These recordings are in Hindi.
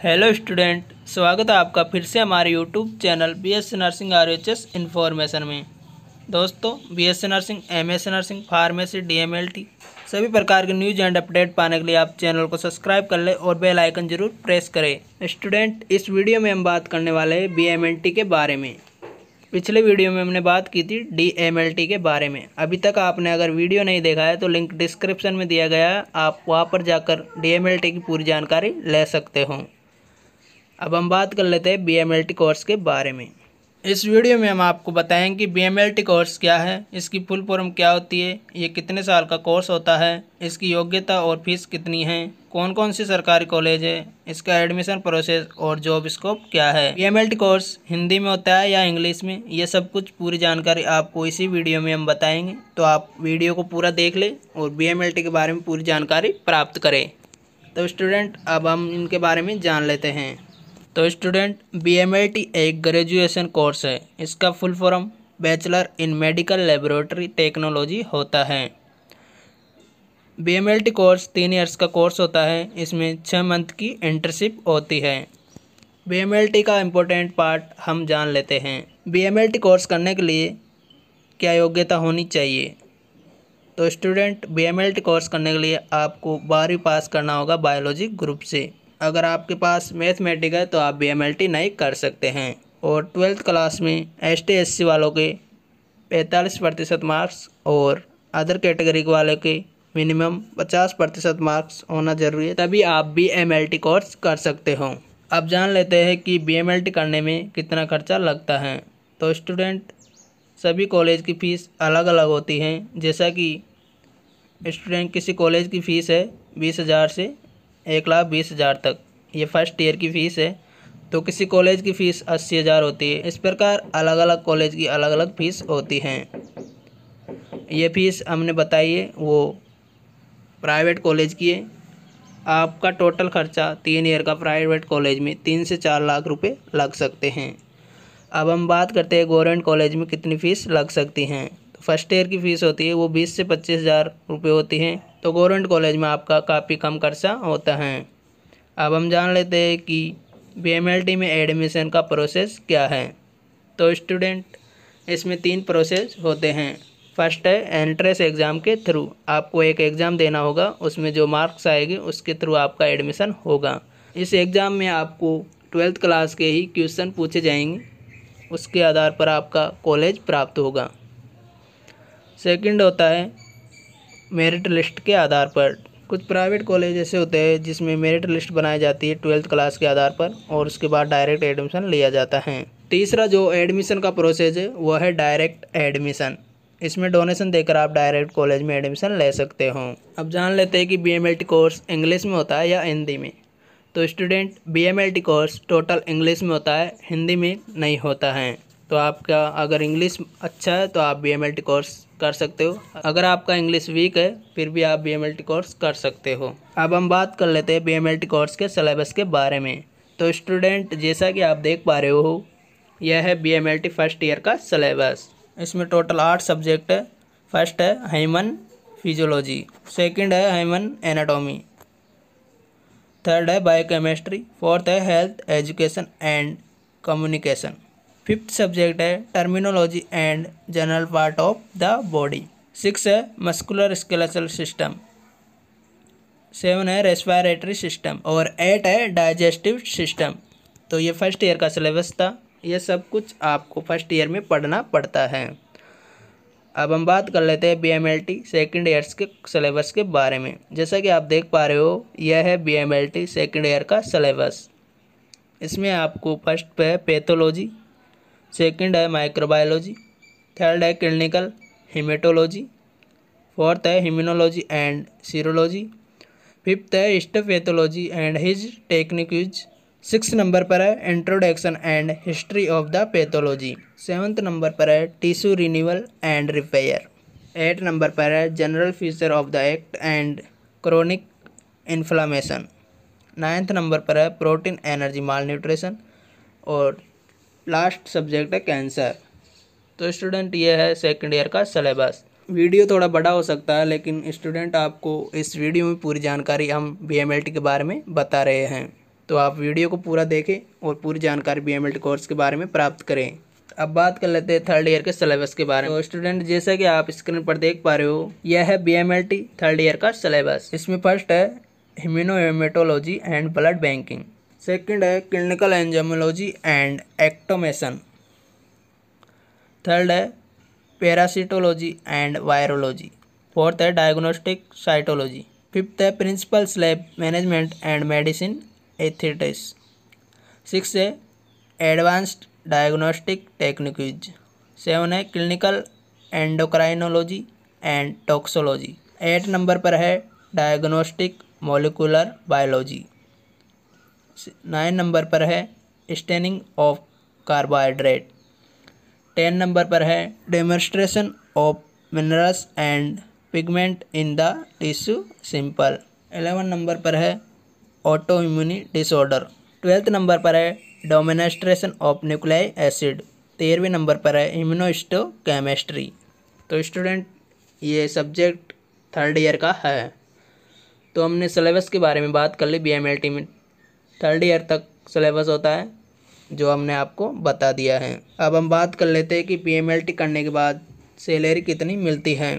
हेलो स्टूडेंट, स्वागत है आपका फिर से हमारे YouTube channel B S nursing R H S information में। दोस्तों B S nursing M S nursing pharmacy D M L T सभी प्रकार के न्यूज़ एंड अपडेट पाने के लिए आप चैनल को सब्सक्राइब कर लें और बेल आइकन ज़रूर प्रेस करें। स्टूडेंट, इस वीडियो में हम बात करने वाले हैं बी एम एल टी के बारे में। पिछले वीडियो में हमने बात की थी डी एम एल टी के बारे में। अभी तक आपने अगर वीडियो नहीं देखा है तो लिंक डिस्क्रिप्शन में दिया गया है। आप वहाँ पर जाकर डी एम एल टी की पूरी जानकारी ले सकते हो। अब हम बात कर लेते हैं B M L T course के बारे में। इस वीडियो में हम आपको बताएँगे कि B M L T course क्या है, इसकी फुल फॉर्म क्या होती है, ये कितने साल का कोर्स होता है, इसकी योग्यता और फ़ीस कितनी है कौन कौन सी सरकारी कॉलेज है, इसका एडमिशन प्रोसेस और जॉब स्कोप क्या है। B M L T course Hindi में होता है या इंग्लिश में, ये सब कुछ पूरी जानकारी आपको इसी वीडियो में हम बताएँगे तो आप वीडियो को पूरा देख लें और बी एम एल टी के बारे में पूरी जानकारी प्राप्त करें। तो स्टूडेंट अब हम इनके बारे में जान लेते हैं। तो student B M L T एक ग्रेजुएशन कोर्स है। इसका full form bachelor in medical laboratory technology होता है। B M L T course तीन ईयर्स का कोर्स होता है। इसमें छः मंथ की इंटर्नशिप होती है। बी एम एल टी का इम्पोर्टेंट पार्ट हम जान लेते हैं। B M L T course करने के लिए क्या योग्यता होनी चाहिए? तो student B M L T course करने के लिए आपको बारहवीं पास करना होगा बायोलॉजी ग्रुप से। अगर आपके पास मैथमेटिक है तो आप बी एम एल टी नहीं कर सकते हैं। और ट्वेल्थ क्लास में एस टी एस सी वालों के पैंतालीस प्रतिशत मार्क्स और अदर कैटेगरी वाले के मिनिमम पचास प्रतिशत मार्क्स होना ज़रूरी है, तभी आप B M L T course कर सकते हो। अब जान लेते हैं कि बी एम एल टी करने में कितना खर्चा लगता है। तो स्टूडेंट, सभी कॉलेज की फ़ीस अलग अलग होती हैं। जैसा कि स्टूडेंट, किसी कॉलेज की फ़ीस है बीस हज़ार से एक लाख बीस हज़ार तक। ये फ़र्स्ट ईयर की फ़ीस है तो किसी कॉलेज की फ़ीस अस्सी हज़ार होती है। इस प्रकार अलग अलग कॉलेज की अलग अलग फ़ीस होती हैं। ये फ़ीस हमने बताई है वो प्राइवेट कॉलेज की है। आपका टोटल खर्चा तीन ईयर का प्राइवेट कॉलेज में तीन से चार लाख रुपए लग सकते हैं। अब हम बात करते हैं गवर्नमेंट कॉलेज में कितनी फ़ीस लग सकती हैं। तो फ़र्स्ट ईयर की फ़ीस होती है, वो बीस से पच्चीस हज़ार रुपये होती हैं। तो गवर्नमेंट कॉलेज में आपका काफ़ी कम खर्चा होता है। अब हम जान लेते हैं कि बीएमएलटी में एडमिशन का प्रोसेस क्या है। तो स्टूडेंट इसमें तीन प्रोसेस होते हैं। फ़र्स्ट है एंट्रेंस एग्ज़ाम के थ्रू आपको एक एग्ज़ाम देना होगा, उसमें जो मार्क्स आएँगे, उसके थ्रू आपका एडमिशन होगा। इस एग्ज़ाम में आपको ट्वेल्थ क्लास के ही क्वेश्चन पूछे जाएँगे। उसके आधार पर आपका कॉलेज प्राप्त होगा। सेकंड होता है मेरिट लिस्ट के आधार पर। कुछ प्राइवेट कॉलेज ऐसे होते हैं जिसमें मेरिट लिस्ट बनाई जाती है ट्वेल्थ क्लास के आधार पर और उसके बाद डायरेक्ट एडमिशन लिया जाता है। तीसरा जो एडमिशन का प्रोसेस है, वह है डायरेक्ट एडमिशन। इसमें डोनेशन देकर आप डायरेक्ट कॉलेज में एडमिशन ले सकते हो। अब जान लेते हैं कि बीएमएलटी कोर्स इंग्लिश में होता है या हिंदी में। तो student BMLT course total English में होता है, हिंदी में नहीं होता है। तो आपका अगर इंग्लिश अच्छा है तो आप बीएमएलटी कोर्स कर सकते हो। अगर आपका इंग्लिश वीक है, फिर भी आप बीएमएलटी कोर्स कर सकते हो। अब हम बात कर लेते हैं बीएमएलटी कोर्स के सिलेबस के बारे में। तो स्टूडेंट जैसा कि आप देख पा रहे हो, यह है बी एम फ़र्स्ट ईयर का सिलेबस इसमें टोटल आठ सब्जेक्ट है। फ़र्स्ट है हाइमन फिजियोलॉजी सेकंड है हाइमन एनाटॉमी थर्ड है बायोकेमिस्ट्री फोर्थ है health education and communication fifth subject है terminology and general part of the body six है मस्कुलर स्केलेटल सिस्टम सेवन है रेस्पायरेटरी सिस्टम और एट है डाइजेस्टिव सिस्टम तो ये फ़र्स्ट ईयर का सिलेबस था. ये सब कुछ आपको फ़र्स्ट ईयर में पढ़ना पड़ता है. अब हम बात कर लेते हैं B M L T second years के सिलेबस के बारे में. जैसा कि आप देख पा रहे हो, यह है B M L T second year का सिलेबस इसमें आपको फ़र्स्ट पे पैथोलॉजी सेकंड है माइक्रोबायोलॉजी थर्ड है क्लिनिकल हिमेटोलॉजी फोर्थ है हिम्यूनोलॉजी एंड सीरोलॉजी फिफ्थ है histopathology and his technique use six number पर है introduction and history of the pathology seventh number पर है tissue renewal and repair eight number पर है general feature of the act and chronic inflammation ninth number पर है प्रोटीन एनर्जी माल न्यूट्रिशन और लास्ट सब्जेक्ट है कैंसर। तो स्टूडेंट, ये है सेकेंड ईयर का सिलेबस वीडियो थोड़ा बड़ा हो सकता है, लेकिन स्टूडेंट आपको इस वीडियो में पूरी जानकारी हम बीएमएलटी के बारे में बता रहे हैं। तो आप वीडियो को पूरा देखें और पूरी जानकारी बी एम कोर्स के बारे में प्राप्त करें। अब बात कर लेते हैं थर्ड ईयर के सिलेबस के बारे में। तो स्टूडेंट, जैसा कि आप स्क्रीन पर देख पा रहे हो, यह है B M L T third year का सिलेबस इसमें फ़र्स्ट है immunohaematology and blood banking second है clinical enzymology and automation third है पैरासिटोलॉजी एंड वायरोलॉजी फोर्थ है डायग्नोस्टिक साइटोलॉजी फिफ्थ है principle slab management and medicine ethics six है एडवांस्ड डायग्नोस्टिक टेक्निक्यूज सेवन है clinical endocrinology and toxicology eight number पर है diagnostic molecular biology nine number पर है, staining of carbohydrate. Ten number पर है, demonstration of minerals and pigment in the tissue simple. Eleven number पर है autoimmune disorder twelfth number पर है डोमिनेस्ट्रेशन ऑफ़ न्यूक्लियाई एसिड तेरहवें नंबर पर है इम्यूनोस्टो केमिस्ट्री तो स्टूडेंट ये सब्जेक्ट थर्ड ईयर का है। तो हमने सिलेबस के बारे में बात कर ली बी एम एल टी में। थर्ड ईयर तक सिलेबस होता है, जो हमने आपको बता दिया है। अब हम बात कर लेते हैं कि पी एम एल टी करने के बाद सैलरी कितनी मिलती है।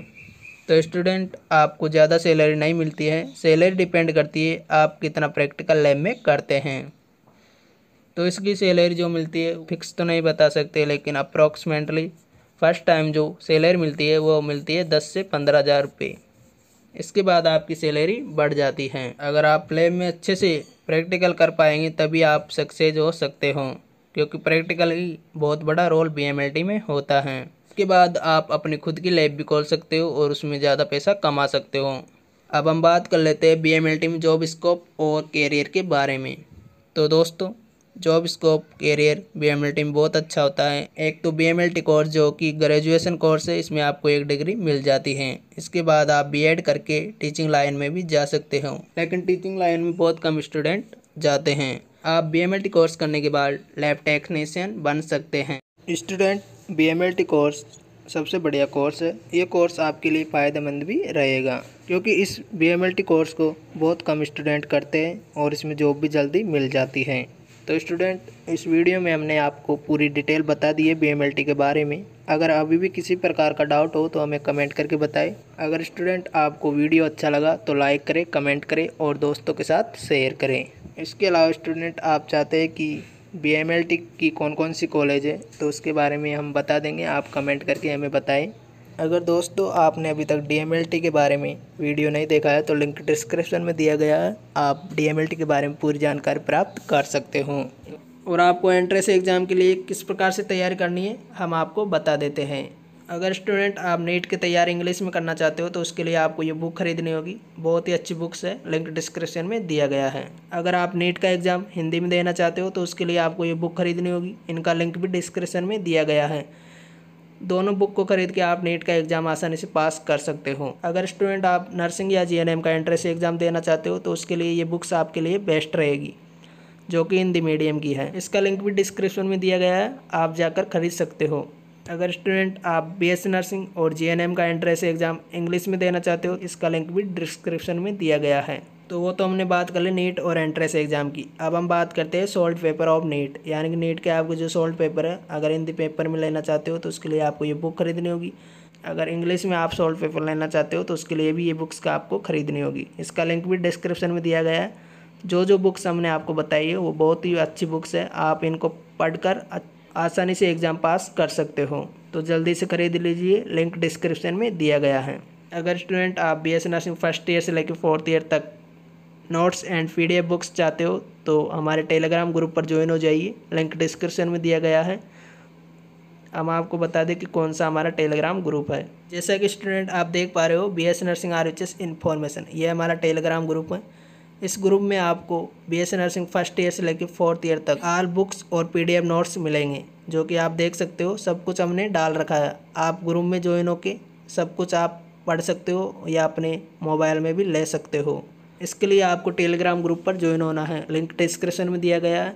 तो स्टूडेंट, आपको ज़्यादा सैलरी नहीं मिलती है, सैलरी डिपेंड करती है आप कितना प्रैक्टिकल लैब में करते हैं। तो इसकी सैलरी जो मिलती है, फिक्स तो नहीं बता सकते, लेकिन अप्रॉक्सीमेटली फ़र्स्ट टाइम जो सैलरी मिलती है, वो मिलती है दस से पंद्रह हज़ार रुपये। इसके बाद आपकी सैलरी बढ़ जाती है। अगर आप लैब में अच्छे से प्रैक्टिकल कर पाएँगे, तभी आप सक्सेस हो सकते हो। क्योंकि प्रैक्टिकल ही बहुत बड़ा रोल बीएमएलटी में होता है। उसके बाद आप अपनी खुद की लैब भी खोल सकते हो और उसमें ज़्यादा पैसा कमा सकते हो। अब हम बात कर लेते हैं बीएमएलटी में जॉब स्कोप और कैरियर के बारे में। तो दोस्तों job scope, career B M L T में बहुत अच्छा होता है। एक तो B M L T course जो कि ग्रेजुएशन कोर्स है, इसमें आपको एक डिग्री मिल जाती है। इसके बाद आप बी एड करके टीचिंग लाइन में भी जा सकते हो। लेकिन टीचिंग लाइन में बहुत कम स्टूडेंट जाते हैं। आप B M L T course करने के बाद लैब टेक्नीशियन बन सकते हैं। Student B M L T course सबसे बढ़िया कोर्स है। ये कोर्स आपके लिए फ़ायदेमंद भी रहेगा, क्योंकि इस B M L T course को बहुत कम स्टूडेंट करते हैं और इसमें जॉब भी जल्दी मिल जाती है। तो स्टूडेंट इस वीडियो में हमने आपको पूरी डिटेल बता दी है बीएमएलटी के बारे में। अगर अभी भी किसी प्रकार का डाउट हो तो हमें कमेंट करके बताएँ। अगर स्टूडेंट आपको वीडियो अच्छा लगा तो लाइक करें कमेंट करें और दोस्तों के साथ शेयर करें। इसके अलावा स्टूडेंट आप चाहते हैं कि बीएमएलटी की कौन कौन सी कॉलेज है तो उसके बारे में हम बता देंगे। आप कमेंट करके हमें बताएँ। अगर दोस्तों आपने अभी तक DMLT के बारे में वीडियो नहीं देखा है तो लिंक डिस्क्रिप्शन में दिया गया है। आप DMLT के बारे में पूरी जानकारी प्राप्त कर सकते हो। और आपको एंट्रेंस एग्ज़ाम के लिए किस प्रकार से तैयारी करनी है, हम आपको बता देते हैं। अगर स्टूडेंट आप नीट की तैयारी इंग्लिश में करना चाहते हो तो उसके लिए आपको ये बुक खरीदनी होगी। बहुत ही अच्छी बुक्स है लिंक डिस्क्रिप्शन में दिया गया है। अगर आप नीट का एग्ज़ाम हिंदी में देना चाहते हो तो उसके लिए आपको ये बुक खरीदनी होगी। इनका लिंक भी डिस्क्रिप्शन में दिया गया है। दोनों बुक को खरीद के आप नीट का एग्ज़ाम आसानी से पास कर सकते हो। अगर स्टूडेंट आप नर्सिंग या जीएनएम का एंट्रेंस एग्ज़ाम देना चाहते हो तो उसके लिए ये बुक्स आपके लिए बेस्ट रहेगी, जो कि हिंदी मीडियम की है। इसका लिंक भी डिस्क्रिप्शन में दिया गया है, आप जाकर खरीद सकते हो। अगर स्टूडेंट आप बी नर्सिंग और जी का एंट्रेंस एग्ज़ाम इंग्लिश में देना चाहते हो, इसका लिंक भी डिस्क्रिप्शन में दिया गया है। तो वो तो हमने बात कर ली नीट और एंट्रेंस एग्ज़ाम की। अब हम बात करते हैं सोल्ट पेपर ऑफ़ नीट। यानी कि नीट के आपको जो सोल्ट पेपर है, अगर हिंदी पेपर में लेना चाहते हो तो उसके लिए आपको ये बुक खरीदनी होगी। अगर इंग्लिश में आप सोल्ट पेपर लेना चाहते हो तो उसके लिए भी ये बुक्स का आपको खरीदनी होगी। इसका लिंक भी डिस्क्रिप्शन में दिया गया है। जो जो बुक्स हमने आपको बताई है, वो बहुत ही अच्छी बुक्स है। आप इनको पढ़कर आसानी से एग्ज़ाम पास कर सकते हो। तो जल्दी से खरीद लीजिए, लिंक डिस्क्रिप्शन में दिया गया है। अगर स्टूडेंट, आप B S nursing first year से लेकर फोर्थ ईयर तक नोट्स एंड पी बुक्स चाहते हो तो हमारे टेलीग्राम ग्रुप पर ज्वाइन हो जाइए। लिंक डिस्क्रिप्शन में दिया गया है। हम आपको बता दें कि कौन सा हमारा टेलीग्राम ग्रुप है। जैसा कि स्टूडेंट आप देख पा रहे हो B S nursing R H S information ये हमारा टेलीग्राम ग्रुप है। इस ग्रुप में आपको B S nursing first year से लेकर फोर्थ ईयर तक आल बुक्स और पीडीएफ नोट्स मिलेंगे, जो कि आप देख सकते हो, सब कुछ हमने डाल रखा है। आप ग्रुप में ज्वाइन होके सब कुछ आप पढ़ सकते हो या अपने मोबाइल में भी ले सकते हो। इसके लिए आपको टेलीग्राम ग्रुप पर ज्वाइन होना है। लिंक डिस्क्रिप्शन में दिया गया है।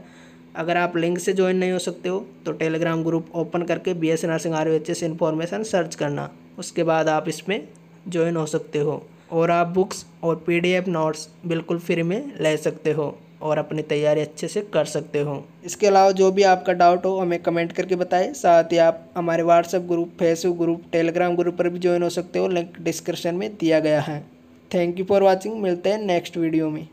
अगर आप लिंक से ज्वाइन नहीं हो सकते हो तो टेलीग्राम ग्रुप ओपन करके B S nursing R H S information search करना। उसके बाद आप इसमें ज्वाइन हो सकते हो। और आप बुक्स और पीडीएफ नोट्स बिल्कुल फ्री में ले सकते हो और अपनी तैयारी अच्छे से कर सकते हो। इसके अलावा जो भी आपका डाउट हो, हमें कमेंट करके बताएँ। साथ ही आप हमारे WhatsApp group Facebook group Telegram group पर भी ज्वाइन हो सकते हो। लिंक डिस्क्रिप्शन में दिया गया है। थैंक यू फॉर वॉचिंग मिलते हैं नेक्स्ट वीडियो में.